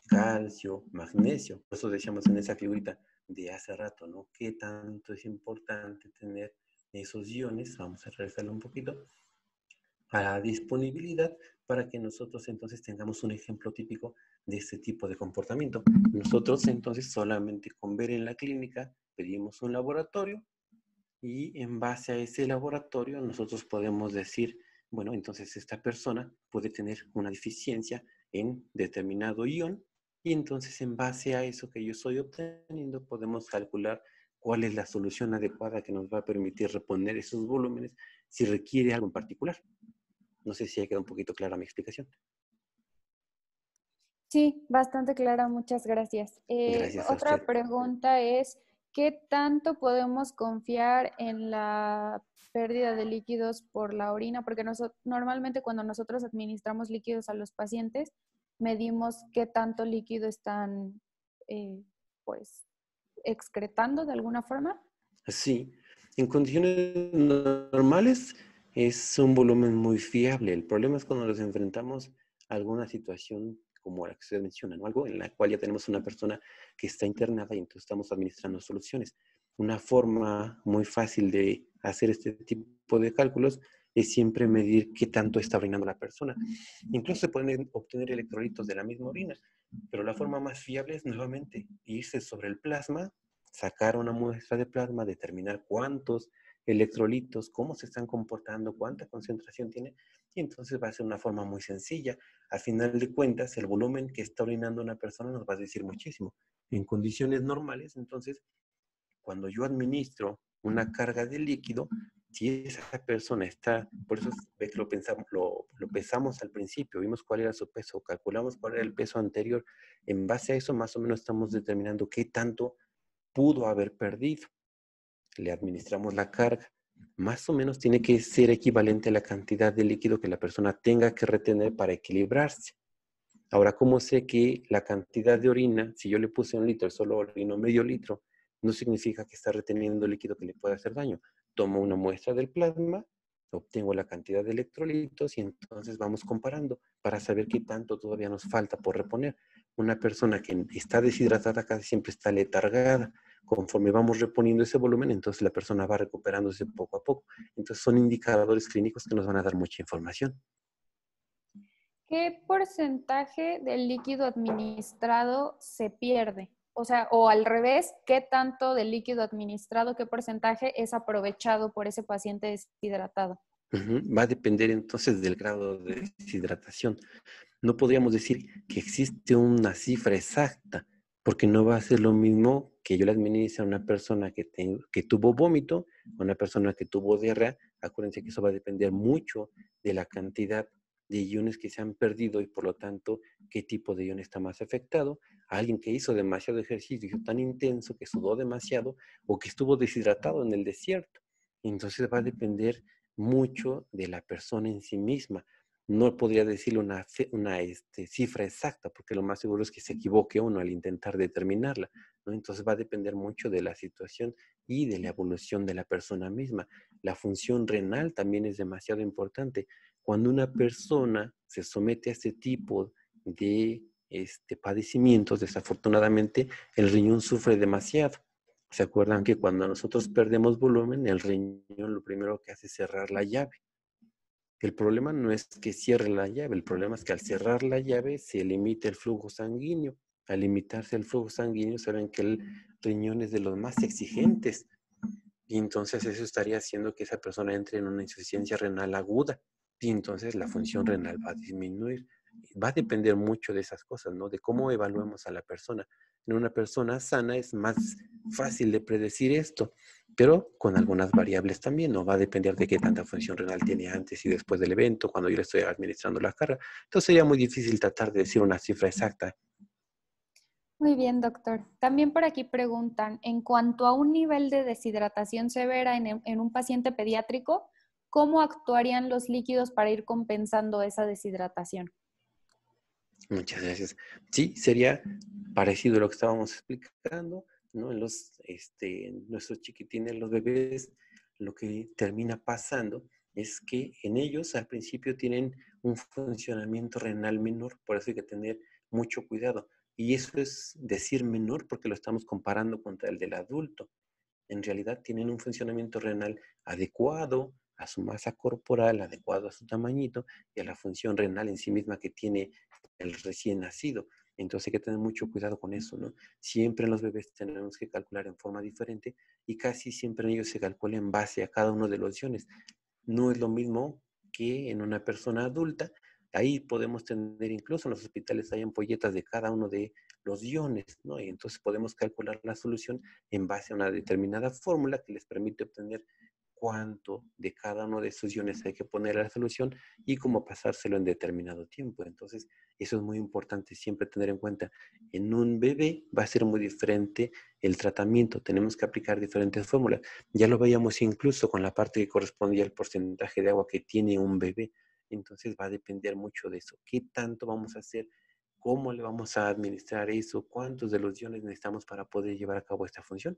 calcio, magnesio. Por eso decíamos en esa figurita, de hace rato, ¿no? ¿Qué tanto es importante tener esos iones? Vamos a revisarlo un poquito. A disponibilidad para que nosotros entonces tengamos un ejemplo típico de este tipo de comportamiento. Nosotros entonces solamente con ver en la clínica pedimos un laboratorio y en base a ese laboratorio nosotros podemos decir, bueno, entonces esta persona puede tener una deficiencia en determinado ion y entonces en base a eso que yo estoy obteniendo podemos calcular cuál es la solución adecuada que nos va a permitir reponer esos volúmenes si requiere algo en particular. No sé si ha quedado un poquito clara mi explicación. Sí, bastante clara, muchas gracias. Eh, otra pregunta es, ¿qué tanto podemos confiar en la pérdida de líquidos por la orina? Porque normalmente cuando nosotros administramos líquidos a los pacientes, medimos qué tanto líquido están, eh, pues, excretando de alguna forma. Sí, en condiciones normales es un volumen muy fiable. El problema es cuando nos enfrentamos a alguna situación como la que usted menciona, ¿no? algo en la cual ya tenemos una persona que está internada y entonces estamos administrando soluciones. Una forma muy fácil de hacer este tipo de cálculos es siempre medir qué tanto está orinando la persona. Incluso se pueden obtener electrolitos de la misma orina, pero la forma más fiable es nuevamente irse sobre el plasma, sacar una muestra de plasma, determinar cuántos electrolitos, cómo se están comportando, cuánta concentración tiene, y entonces va a ser una forma muy sencilla. A final de cuentas, el volumen que está orinando una persona nos va a decir muchísimo. En condiciones normales, entonces, cuando yo administro una carga de líquido, si esa persona está, por eso lo pensamos, lo, lo pesamos al principio, vimos cuál era su peso, calculamos cuál era el peso anterior, en base a eso más o menos estamos determinando qué tanto pudo haber perdido le administramos la carga, más o menos tiene que ser equivalente a la cantidad de líquido que la persona tenga que retener para equilibrarse. Ahora, ¿cómo sé que la cantidad de orina, si yo le puse un litro, solo orino medio litro, no significa que está reteniendo líquido que le pueda hacer daño? Tomo una muestra del plasma, obtengo la cantidad de electrolitos y entonces vamos comparando para saber qué tanto todavía nos falta por reponer. Una persona que está deshidratada casi siempre está letargada, conforme vamos reponiendo ese volumen, entonces la persona va recuperándose poco a poco. Entonces son indicadores clínicos que nos van a dar mucha información. ¿Qué porcentaje del líquido administrado se pierde? O sea, o al revés, ¿qué tanto del líquido administrado, qué porcentaje es aprovechado por ese paciente deshidratado? Va a depender entonces del grado de deshidratación. No podríamos decir que existe una cifra exacta, porque no va a ser lo mismo que yo le administre a una persona que, que tuvo vómito, a una persona que tuvo diarrea. Acuérdense que eso va a depender mucho de la cantidad de iones que se han perdido y por lo tanto qué tipo de ion está más afectado. Alguien que hizo demasiado ejercicio tan intenso, que sudó demasiado o que estuvo deshidratado en el desierto. Entonces va a depender mucho de la persona en sí misma no podría decirle una, una este, cifra exacta, porque lo más seguro es que se equivoque uno al intentar determinarla. ¿no? Entonces va a depender mucho de la situación y de la evolución de la persona misma. La función renal también es demasiado importante. Cuando una persona se somete a este tipo de este, padecimientos, desafortunadamente el riñón sufre demasiado. ¿Se acuerdan que cuando nosotros perdemos volumen, el riñón lo primero que hace es cerrar la llave? El problema no es que cierre la llave, el problema es que al cerrar la llave se limita el flujo sanguíneo. Al limitarse el flujo sanguíneo, saben que el riñón es de los más exigentes. Y entonces eso estaría haciendo que esa persona entre en una insuficiencia renal aguda. Y entonces la función renal va a disminuir. Va a depender mucho de esas cosas, ¿no? De cómo evaluemos a la persona. En una persona sana es más fácil de predecir esto pero con algunas variables también, no va a depender de qué tanta función renal tiene antes y después del evento, cuando yo le estoy administrando la carga. Entonces sería muy difícil tratar de decir una cifra exacta. Muy bien, doctor. También por aquí preguntan, en cuanto a un nivel de deshidratación severa en, en un paciente pediátrico, ¿cómo actuarían los líquidos para ir compensando esa deshidratación? Muchas gracias. Sí, sería parecido a lo que estábamos explicando ¿no? En los, este, nuestros chiquitines, los bebés, lo que termina pasando es que en ellos al principio tienen un funcionamiento renal menor, por eso hay que tener mucho cuidado. Y eso es decir menor porque lo estamos comparando contra el del adulto. En realidad tienen un funcionamiento renal adecuado a su masa corporal, adecuado a su tamañito y a la función renal en sí misma que tiene el recién nacido. Entonces hay que tener mucho cuidado con eso, ¿no? Siempre en los bebés tenemos que calcular en forma diferente y casi siempre en ellos se calcula en base a cada uno de los iones. No es lo mismo que en una persona adulta. Ahí podemos tener, incluso en los hospitales hay ampolletas de cada uno de los iones, ¿no? Y entonces podemos calcular la solución en base a una determinada fórmula que les permite obtener cuánto de cada uno de esos iones hay que poner a la solución y cómo pasárselo en determinado tiempo. Entonces, eso es muy importante siempre tener en cuenta. En un bebé va a ser muy diferente el tratamiento, tenemos que aplicar diferentes fórmulas. Ya lo veíamos incluso con la parte que correspondía al porcentaje de agua que tiene un bebé. Entonces va a depender mucho de eso. ¿Qué tanto vamos a hacer? ¿Cómo le vamos a administrar eso? ¿Cuántos de los iones necesitamos para poder llevar a cabo esta función?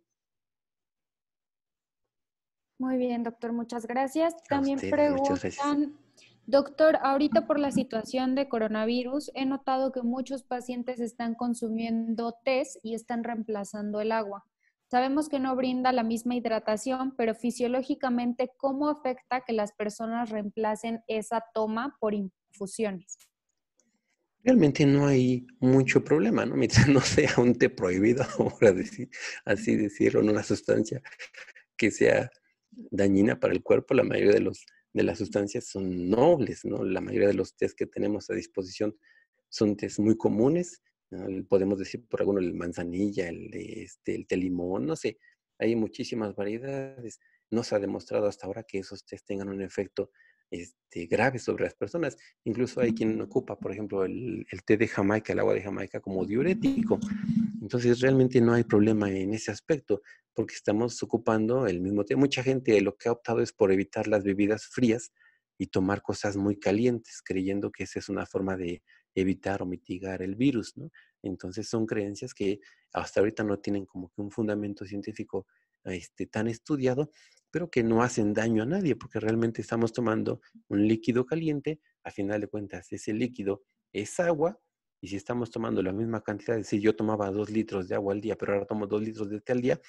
Muy bien, doctor, muchas gracias. También preguntan, doctor, ahorita por la situación de coronavirus, he notado que muchos pacientes están consumiendo test y están reemplazando el agua. Sabemos que no brinda la misma hidratación, pero fisiológicamente, ¿cómo afecta que las personas reemplacen esa toma por infusiones? Realmente no hay mucho problema, ¿no? Mientras no sea un té prohibido, por así decirlo, no una sustancia que sea dañina para el cuerpo, la mayoría de, los, de las sustancias son nobles, ¿no? La mayoría de los test que tenemos a disposición son test muy comunes, podemos decir por alguno el manzanilla, el, este, el té limón, no sé, hay muchísimas variedades. No se ha demostrado hasta ahora que esos test tengan un efecto este, grave sobre las personas. Incluso hay quien ocupa, por ejemplo, el, el, té de Jamaica, el agua de Jamaica como diurético. Entonces, realmente no hay problema en ese aspecto porque estamos ocupando el mismo tiempo. Mucha gente lo que ha optado es por evitar las bebidas frías y tomar cosas muy calientes, creyendo que esa es una forma de evitar o mitigar el virus, ¿no? Entonces son creencias que hasta ahorita no tienen como que un fundamento científico este, tan estudiado, pero que no hacen daño a nadie, porque realmente estamos tomando un líquido caliente, a final de cuentas ese líquido es agua, y si estamos tomando la misma cantidad, es decir, yo tomaba dos litros de agua al día, pero ahora tomo dos litros de té al día,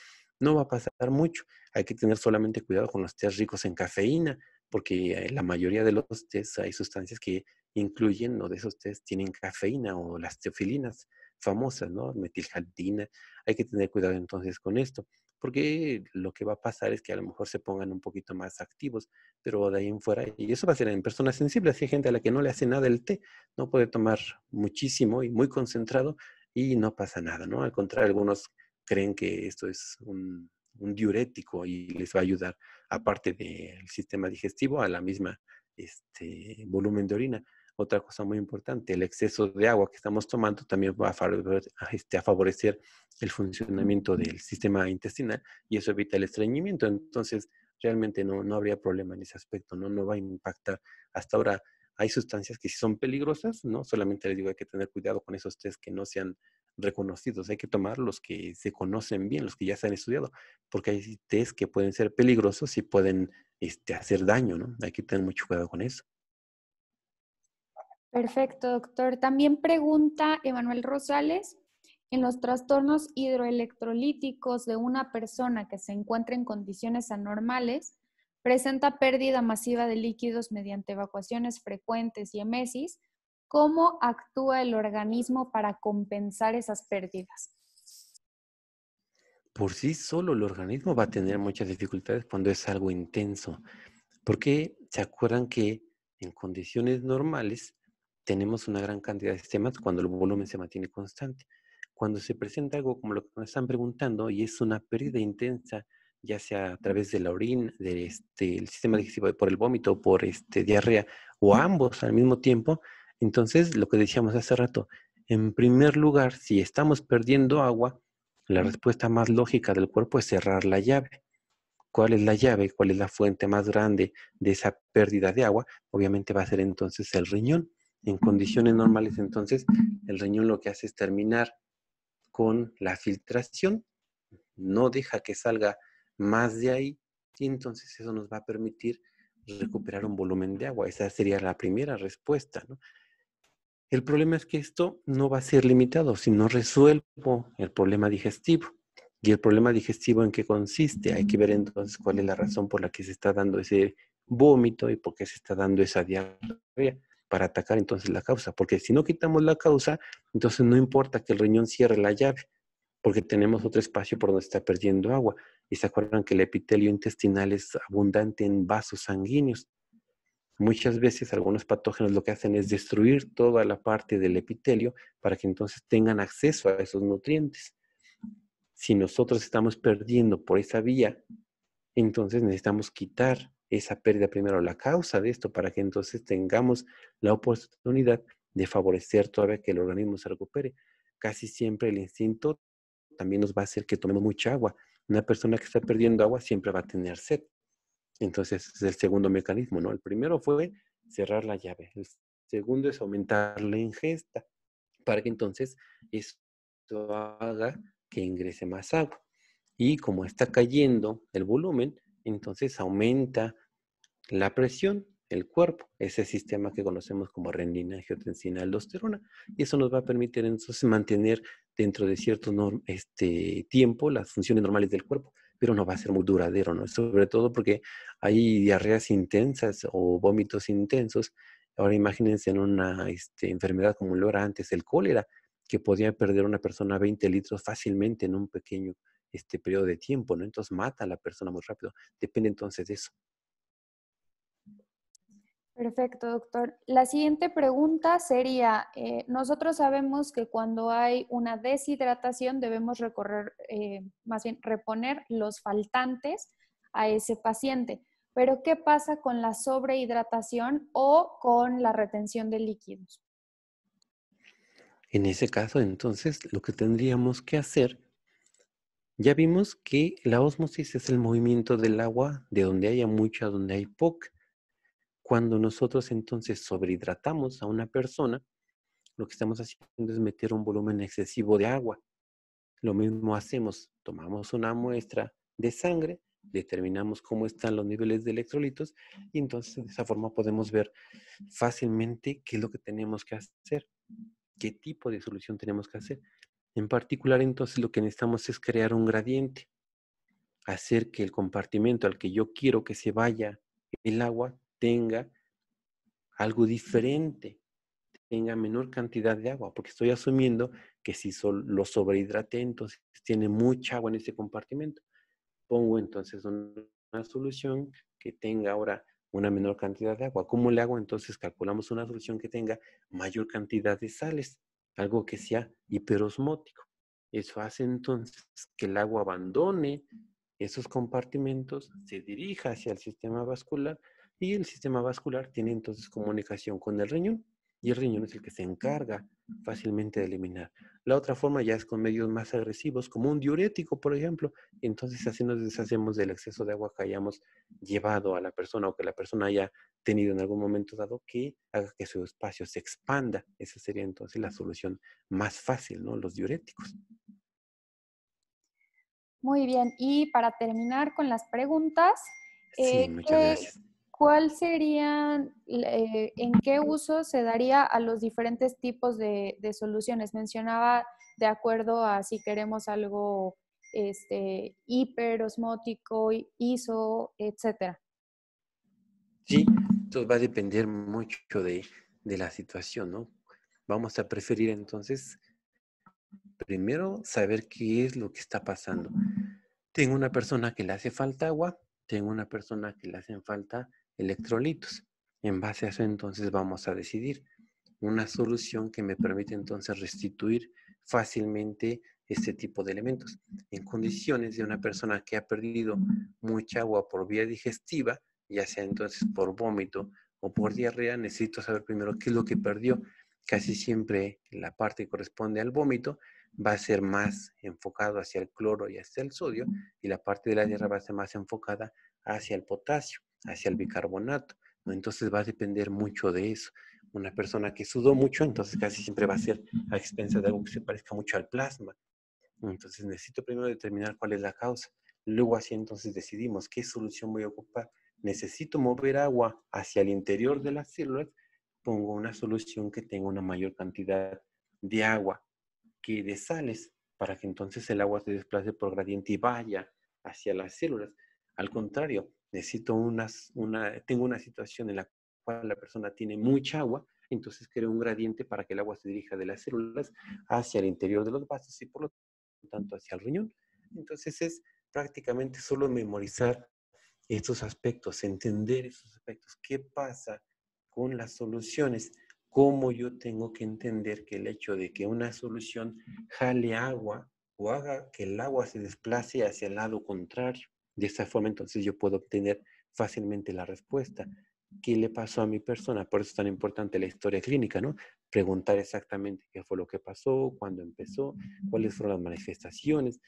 no va a pasar mucho. Hay que tener solamente cuidado con los tés ricos en cafeína, porque la mayoría de los tés hay sustancias que incluyen, o de esos tés tienen cafeína o las teofilinas famosas, ¿no? Metiljaltina. Hay que tener cuidado entonces con esto, porque lo que va a pasar es que a lo mejor se pongan un poquito más activos, pero de ahí en fuera, y eso va a ser en personas sensibles, hay gente a la que no le hace nada el té, no puede tomar muchísimo y muy concentrado y no pasa nada, ¿no? Al contrario, algunos creen que esto es un, diurético y les va a ayudar, aparte del sistema digestivo, a la misma este, volumen de orina. Otra cosa muy importante, el exceso de agua que estamos tomando también va a, este, a favorecer el funcionamiento del sistema intestinal y eso evita el estreñimiento. Entonces, realmente no, no habría problema en ese aspecto, ¿no? no va a impactar. Hasta ahora hay sustancias que sí son peligrosas, ¿no? Solamente les digo, hay que tener cuidado con esos test que no sean reconocidos. Hay que tomar los que se conocen bien, los que ya se han estudiado, porque hay test que pueden ser peligrosos y pueden este, hacer daño, ¿no? Hay que tener mucho cuidado con eso. Perfecto, doctor. También pregunta Emanuel Rosales, en los trastornos hidroelectrolíticos de una persona que se encuentra en condiciones anormales, presenta pérdida masiva de líquidos mediante evacuaciones frecuentes y emesis, ¿Cómo actúa el organismo para compensar esas pérdidas? Por sí solo el organismo va a tener muchas dificultades cuando es algo intenso. Porque se acuerdan que en condiciones normales tenemos una gran cantidad de sistemas cuando el volumen se mantiene constante. Cuando se presenta algo como lo que nos están preguntando y es una pérdida intensa, ya sea a través de la orina, del este, sistema digestivo, por el vómito, por este, diarrea, o ambos al mismo tiempo, entonces, lo que decíamos hace rato, en primer lugar, si estamos perdiendo agua, la respuesta más lógica del cuerpo es cerrar la llave. ¿Cuál es la llave? ¿Cuál es la fuente más grande de esa pérdida de agua? Obviamente va a ser entonces el riñón. En condiciones normales, entonces, el riñón lo que hace es terminar con la filtración, no deja que salga más de ahí y entonces eso nos va a permitir recuperar un volumen de agua. Esa sería la primera respuesta. El problema es que esto no va a ser limitado si no resuelvo el problema digestivo. ¿Y el problema digestivo en qué consiste? Hay que ver entonces cuál es la razón por la que se está dando ese vómito y por qué se está dando esa diarrea para atacar entonces la causa. Porque si no quitamos la causa, entonces no importa que el riñón cierre la llave, porque tenemos otro espacio por donde está perdiendo agua. Y se acuerdan que el epitelio intestinal es abundante en vasos sanguíneos. Muchas veces algunos patógenos lo que hacen es destruir toda la parte del epitelio para que entonces tengan acceso a esos nutrientes. Si nosotros estamos perdiendo por esa vía entonces necesitamos quitar esa pérdida primero, la causa de esto, para que entonces tengamos la oportunidad de favorecer todavía que el organismo se recupere. Casi siempre el instinto también nos va a hacer que tomemos mucha agua. Una persona que está perdiendo agua siempre va a tener sed. Entonces es el segundo mecanismo, ¿no? El primero fue cerrar la llave. El segundo es aumentar la ingesta para que entonces esto haga que ingrese más agua. Y como está cayendo el volumen, entonces aumenta la presión, el cuerpo, ese sistema que conocemos como renina, angiotensina, aldosterona, y eso nos va a permitir entonces mantener dentro de cierto este, tiempo las funciones normales del cuerpo, pero no va a ser muy duradero, ¿no? Sobre todo porque hay diarreas intensas o vómitos intensos. Ahora imagínense en una este, enfermedad como lo era antes el cólera, que podía perder una persona 20 litros fácilmente en un pequeño este periodo de tiempo, ¿no? Entonces mata a la persona muy rápido. Depende entonces de eso. Perfecto, doctor. La siguiente pregunta sería, eh, nosotros sabemos que cuando hay una deshidratación debemos recorrer, eh, más bien reponer los faltantes a ese paciente. Pero ¿qué pasa con la sobrehidratación o con la retención de líquidos? En ese caso, entonces, lo que tendríamos que hacer, ya vimos que la osmosis es el movimiento del agua de donde haya mucha, donde hay poca. Cuando nosotros entonces sobrehidratamos a una persona, lo que estamos haciendo es meter un volumen excesivo de agua. Lo mismo hacemos, tomamos una muestra de sangre, determinamos cómo están los niveles de electrolitos y entonces de esa forma podemos ver fácilmente qué es lo que tenemos que hacer, qué tipo de solución tenemos que hacer. En particular, entonces lo que necesitamos es crear un gradiente, hacer que el compartimento al que yo quiero que se vaya el agua tenga algo diferente, tenga menor cantidad de agua, porque estoy asumiendo que si lo sobrehidraté, entonces tiene mucha agua en ese compartimento. Pongo entonces una solución que tenga ahora una menor cantidad de agua. ¿Cómo le hago? Entonces calculamos una solución que tenga mayor cantidad de sales, algo que sea hiperosmótico. Eso hace entonces que el agua abandone esos compartimentos, se dirija hacia el sistema vascular y el sistema vascular tiene entonces comunicación con el riñón y el riñón es el que se encarga fácilmente de eliminar. La otra forma ya es con medios más agresivos, como un diurético, por ejemplo. Entonces así nos deshacemos del exceso de agua que hayamos llevado a la persona o que la persona haya tenido en algún momento dado que haga que su espacio se expanda. Esa sería entonces la solución más fácil, ¿no? Los diuréticos. Muy bien. Y para terminar con las preguntas, sí, eh, muchas gracias. ¿Cuál sería, eh, en qué uso se daría a los diferentes tipos de, soluciones? Mencionaba de acuerdo a si queremos algo este, hiperosmótico, ISO, etcétera. Sí, esto va a depender mucho de, de la situación, ¿no? Vamos a preferir entonces primero saber qué es lo que está pasando. Tengo una persona que le hace falta agua, tengo una persona que le hacen falta electrolitos. En base a eso entonces vamos a decidir una solución que me permite entonces restituir fácilmente este tipo de elementos. En condiciones de una persona que ha perdido mucha agua por vía digestiva, ya sea entonces por vómito o por diarrea, necesito saber primero qué es lo que perdió. Casi siempre la parte que corresponde al vómito va a ser más enfocado hacia el cloro y hacia el sodio y la parte de la diarrea va a ser más enfocada hacia el potasio hacia el bicarbonato. ¿no? Entonces va a depender mucho de eso. Una persona que sudó mucho, entonces casi siempre va a ser a expensa de algo que se parezca mucho al plasma. Entonces necesito primero determinar cuál es la causa. Luego así entonces decidimos qué solución voy a ocupar. Necesito mover agua hacia el interior de las células. Pongo una solución que tenga una mayor cantidad de agua que de sales para que entonces el agua se desplace por gradiente y vaya hacia las células. Al contrario, necesito una, tengo una situación en la cual la persona tiene mucha agua, entonces creo un gradiente para que el agua se dirija de las células hacia el interior de los vasos y por lo tanto hacia el riñón. Entonces es prácticamente solo memorizar estos aspectos, entender esos aspectos. ¿Qué pasa con las soluciones? ¿Cómo yo tengo que entender que el hecho de que una solución jale agua o haga que el agua se desplace hacia el lado contrario? De esta forma, entonces yo puedo obtener fácilmente la respuesta. ¿Qué le pasó a mi persona? Por eso es tan importante la historia clínica, ¿no? Preguntar exactamente qué fue lo que pasó, cuándo empezó, cuáles fueron las manifestaciones,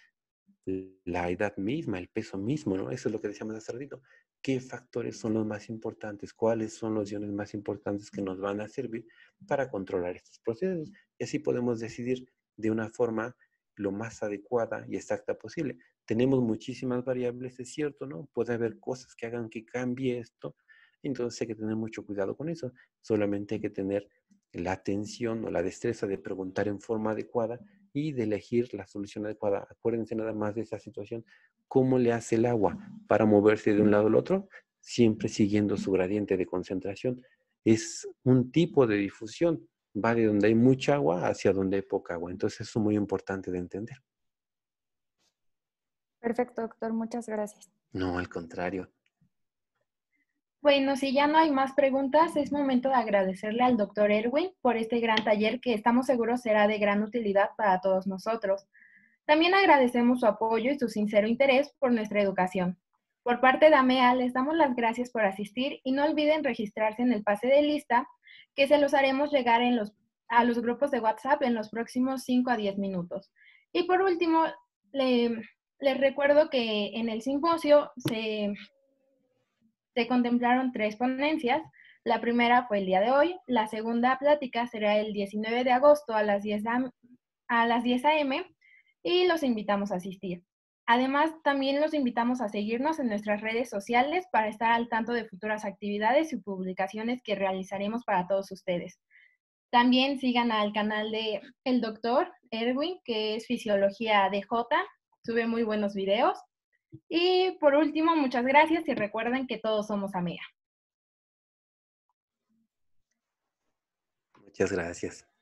la edad misma, el peso mismo, ¿no? Eso es lo que decíamos hace ratito. ¿Qué factores son los más importantes? ¿Cuáles son los iones más importantes que nos van a servir para controlar estos procesos? Y así podemos decidir de una forma lo más adecuada y exacta posible. Tenemos muchísimas variables, es cierto, ¿no? Puede haber cosas que hagan que cambie esto, entonces hay que tener mucho cuidado con eso. Solamente hay que tener la atención o la destreza de preguntar en forma adecuada y de elegir la solución adecuada. Acuérdense nada más de esa situación. ¿Cómo le hace el agua para moverse de un lado al otro? Siempre siguiendo su gradiente de concentración. Es un tipo de difusión. Va de donde hay mucha agua hacia donde hay poca agua. Entonces eso es muy importante de entender. Perfecto, doctor. Muchas gracias. No, al contrario. Bueno, si ya no hay más preguntas, es momento de agradecerle al doctor Erwin por este gran taller que estamos seguros será de gran utilidad para todos nosotros. También agradecemos su apoyo y su sincero interés por nuestra educación. Por parte de AMEA, les damos las gracias por asistir y no olviden registrarse en el pase de lista que se los haremos llegar en los, a los grupos de WhatsApp en los próximos 5 a 10 minutos. Y por último, les recuerdo que en el simposio se se contemplaron tres ponencias. La primera fue el día de hoy, la segunda plática será el 19 de agosto a las 10 a, las 10 a.m. y los invitamos a asistir. Además, también los invitamos a seguirnos en nuestras redes sociales para estar al tanto de futuras actividades y publicaciones que realizaremos para todos ustedes. También sigan al canal de el doctor Erwin, que es Fisiología DJ, sube muy buenos videos. Y por último, muchas gracias y recuerden que todos somos amigas. Muchas gracias.